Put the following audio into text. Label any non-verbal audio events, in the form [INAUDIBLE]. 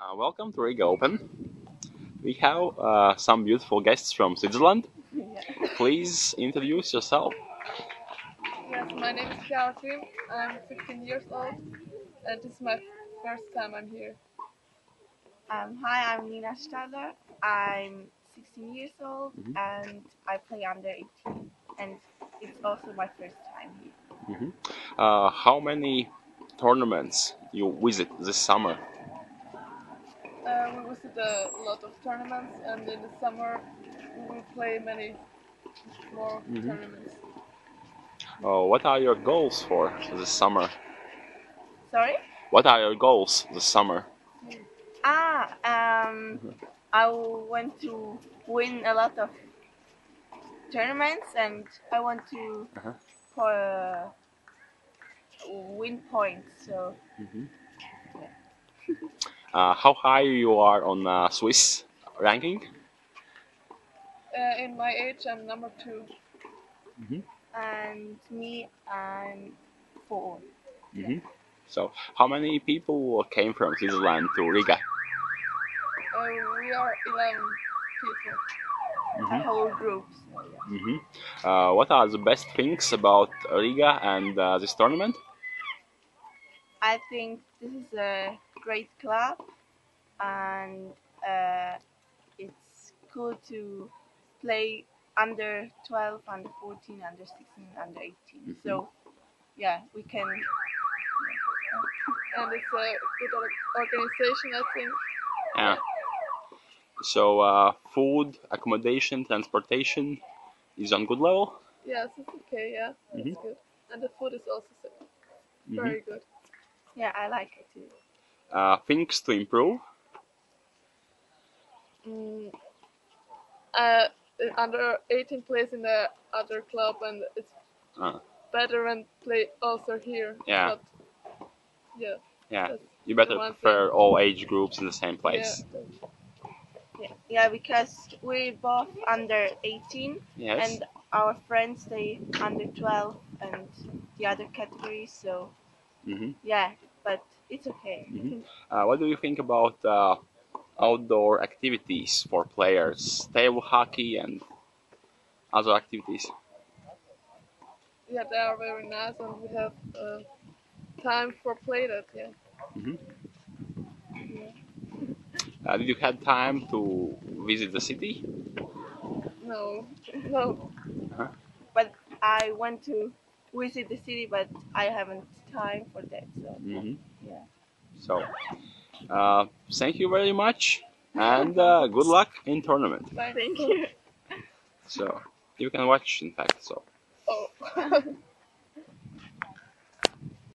Uh, welcome to Riga Open. We have uh, some beautiful guests from Switzerland. [LAUGHS] Please introduce yourself. Yes, my name is Beatrice. I'm 15 years old, and this is my first time I'm here. Um, hi, I'm Nina Stadler. I'm 16 years old Mhm. and I play under 18, and it's also my first time here. Mhm. Uh, how many tournaments you visit this summer? Uh, we visit a lot of tournaments, and in the summer we will play many more Mhm. tournaments. Uh, what are your goals for this summer? Sorry? What are your goals this summer? Ah, um, I want to win a lot of tournaments and I want to Uh-huh. uh, win points. So Uh, how high you are on uh, Swiss ranking? Uh, in my age, I'm number two. and me, I'm four. hmm So, how many people came from Switzerland to Riga? Uh, we are 11 people. A whole group. So, yeah. hmm Uh, what are the best things about Riga and uh, this tournament? I think this is a great club, and uh, it's good to play under 12, under 14, under 16, under 18. So, yeah, we can. And it's a good organization, I think. Yeah. So, uh, food, accommodation, transportation is on good level. Yes, it's okay, yeah. It's Mhm. good. And the food is also so- Mhm. very good. Yeah, I like it too. Uh, things to improve. Mm, uh, under 18 plays in the other club, and it's Uh, better and play also here. Yeah. But, yeah. yeah, you better prefer all age groups in the same place. Yeah. Yeah, yeah because we're both under 18, Yes. and our friends they under 12 and the other categories. So, hmm yeah, but it's okay. Uh, what do you think about uh, outdoor activities for players, table hockey and other activities? yeah, they are very nice, and we have uh, time for play that. Yeah. Uh, did you have time to visit the city? No, [LAUGHS] no. But I went to visit the city, but I haven't time for that. So, hmm yeah. So, uh, thank you very much, and uh, good luck in tournament. Thanks. Thank you. So, you can watch, in fact. So. Oh. [LAUGHS]